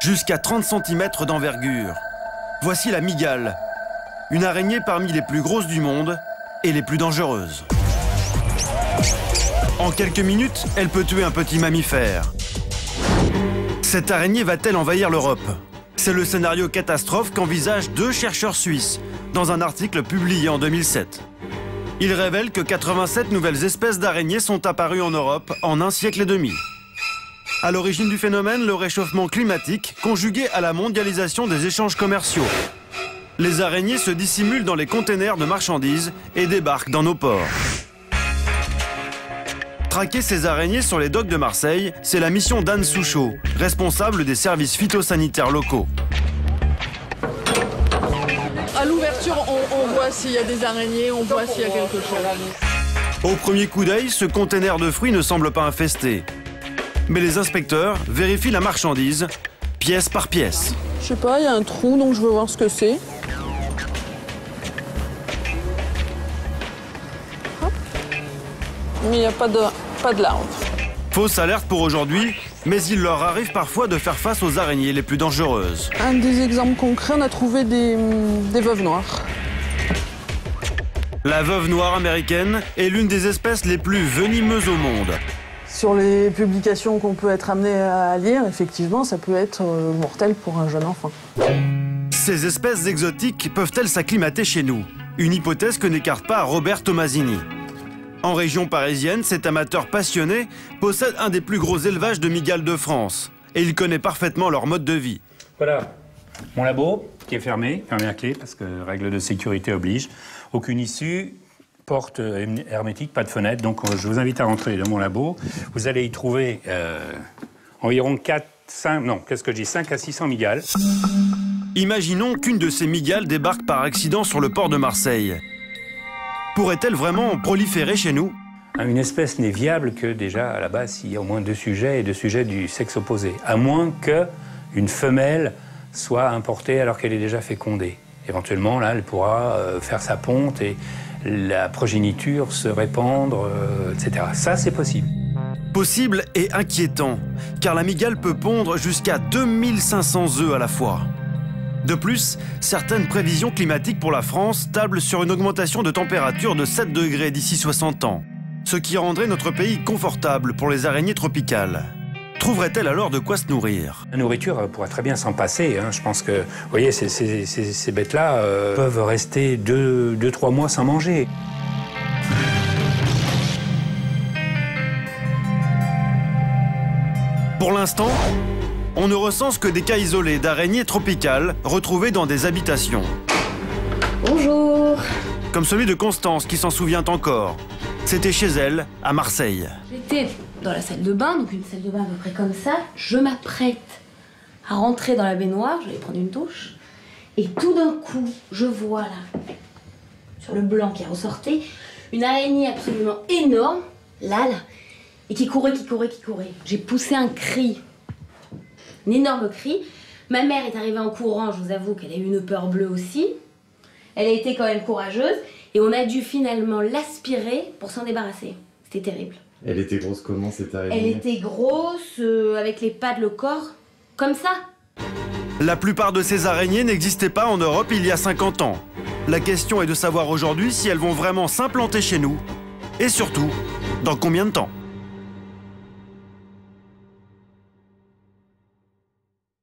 jusqu'à 30 cm d'envergure. Voici la migale, une araignée parmi les plus grosses du monde et les plus dangereuses. En quelques minutes, elle peut tuer un petit mammifère. Cette araignée va-t-elle envahir l'Europe? C'est le scénario catastrophe qu'envisagent deux chercheurs suisses dans un article publié en 2007. Ils révèlent que 87 nouvelles espèces d'araignées sont apparues en Europe en un siècle et demi. À l'origine du phénomène, le réchauffement climatique conjugué à la mondialisation des échanges commerciaux. Les araignées se dissimulent dans les containers de marchandises et débarquent dans nos ports. Traquer ces araignées sur les docks de Marseille, c'est la mission d'Anne Souchot, responsable des services phytosanitaires locaux. À l'ouverture, on, voit s'il y a des araignées, on voit s'il y a quelque chose. Au premier coup d'œil, ce conteneur de fruits ne semble pas infesté. Mais les inspecteurs vérifient la marchandise, pièce par pièce. Je sais pas, il y a un trou, donc je veux voir ce que c'est. Mais il n'y a pas de, pas de larves. Fausse alerte pour aujourd'hui, mais il leur arrive parfois de faire face aux araignées les plus dangereuses. Un des exemples concrets, on a trouvé des, des veuves noires. La veuve noire américaine est l'une des espèces les plus venimeuses au monde. Sur les publications qu'on peut être amené à lire, effectivement, ça peut être euh, mortel pour un jeune enfant. Ces espèces exotiques peuvent-elles s'acclimater chez nous? Une hypothèse que n'écarte pas Robert Tomasini. En région parisienne, cet amateur passionné possède un des plus gros élevages de migales de France. Et il connaît parfaitement leur mode de vie. Voilà, mon labo qui est fermé, fermé à clé parce que règle de sécurité oblige. Aucune issue, porte hermétique, pas de fenêtre. Donc je vous invite à rentrer dans mon labo. Vous allez y trouver euh, environ 4, 5, non, qu'est-ce que je dis 5 à 600 migales. Imaginons qu'une de ces migales débarque par accident sur le port de Marseille pourrait-elle vraiment proliférer chez nous? Une espèce n'est viable que déjà à la base s'il y a au moins deux sujets et deux sujets du sexe opposé, à moins qu'une femelle soit importée alors qu'elle est déjà fécondée. Éventuellement, là, elle pourra euh, faire sa ponte et la progéniture se répandre, euh, etc. Ça, c'est possible. Possible et inquiétant, car la migale peut pondre jusqu'à 2500 œufs à la fois. De plus, certaines prévisions climatiques pour la France tablent sur une augmentation de température de 7 degrés d'ici 60 ans, ce qui rendrait notre pays confortable pour les araignées tropicales. Trouverait-elle alors de quoi se nourrir? La nourriture pourrait très bien s'en passer. Hein. Je pense que, vous voyez, ces, bêtes-là euh, peuvent rester 2-3 mois sans manger. Pour l'instant, on ne recense que des cas isolés d'araignées tropicales retrouvées dans des habitations. Bonjour Comme celui de Constance qui s'en souvient encore. C'était chez elle, à Marseille. J'étais dans la salle de bain, donc une salle de bain à peu près comme ça. Je m'apprête à rentrer dans la baignoire, je vais prendre une douche. Et tout d'un coup, je vois là, sur le blanc qui a ressorti, une araignée absolument énorme, là, là, et qui courait, qui courait, qui courait. J'ai poussé un cri un énorme cri. Ma mère est arrivée en courant, je vous avoue qu'elle a eu une peur bleue aussi. Elle a été quand même courageuse et on a dû finalement l'aspirer pour s'en débarrasser. C'était terrible. Elle était grosse comment cette araignée Elle était grosse, euh, avec les pattes, le corps, comme ça. La plupart de ces araignées n'existaient pas en Europe il y a 50 ans. La question est de savoir aujourd'hui si elles vont vraiment s'implanter chez nous et surtout, dans combien de temps